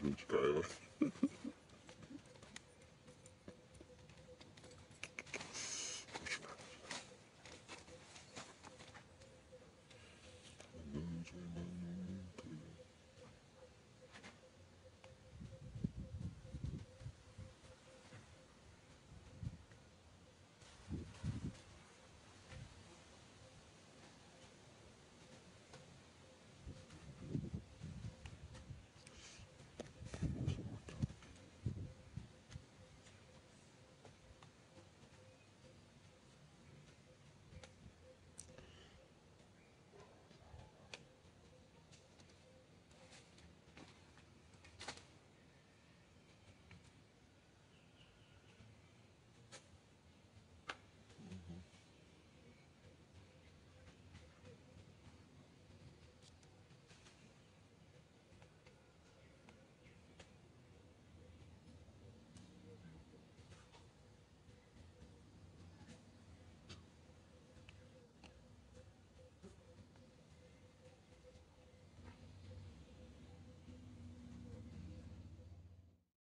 Чекаю.